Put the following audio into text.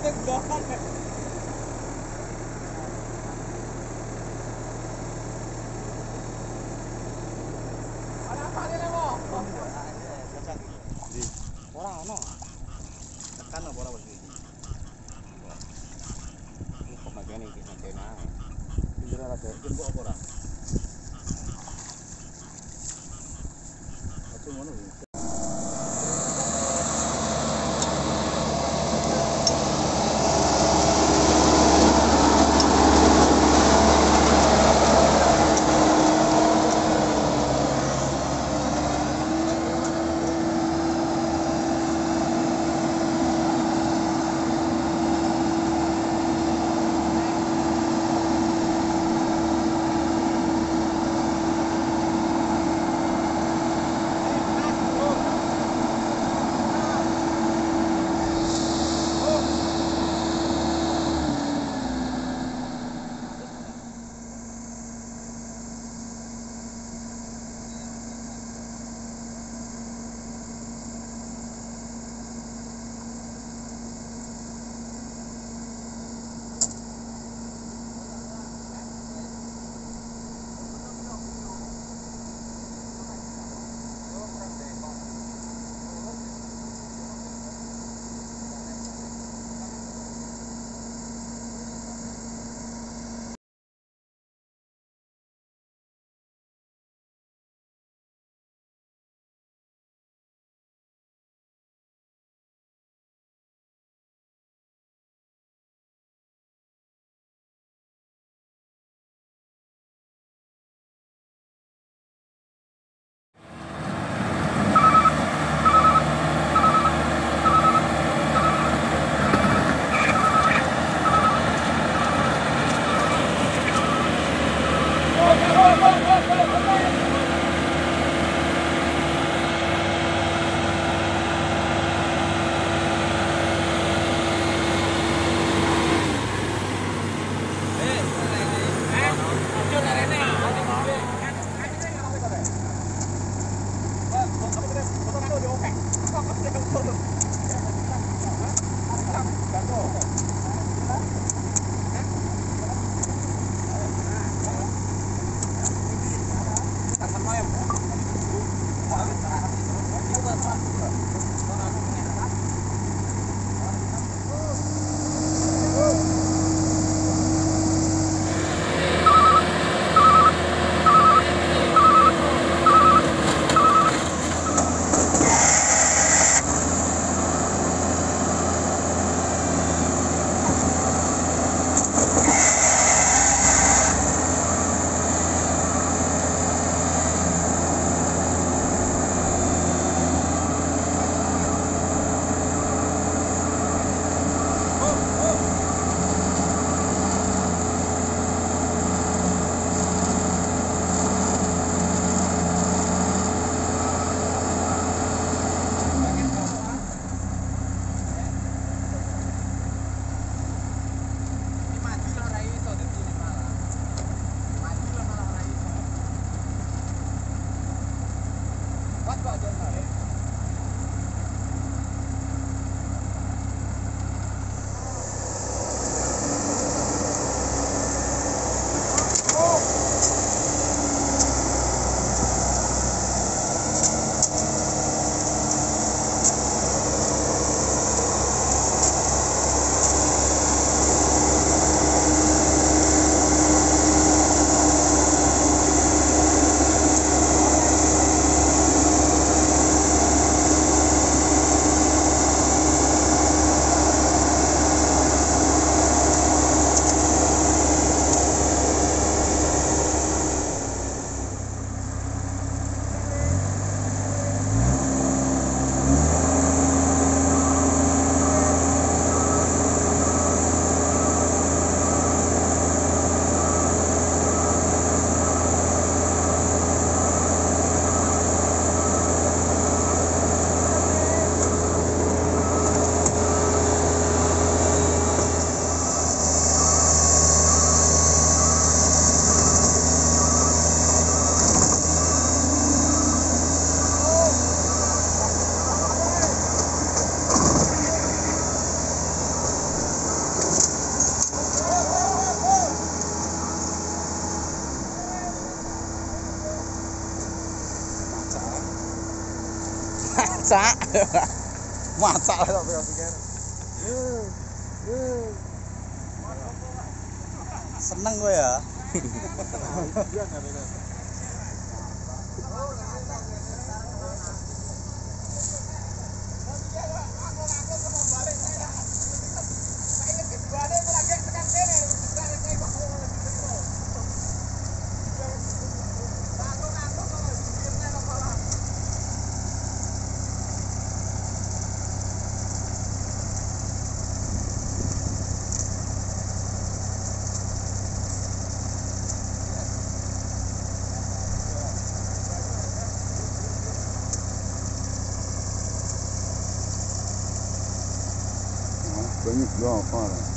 maksudnya gudang ya ada apa ini mo Macak. Macak lah pikir. Seneng gue ya. 给你不要放了。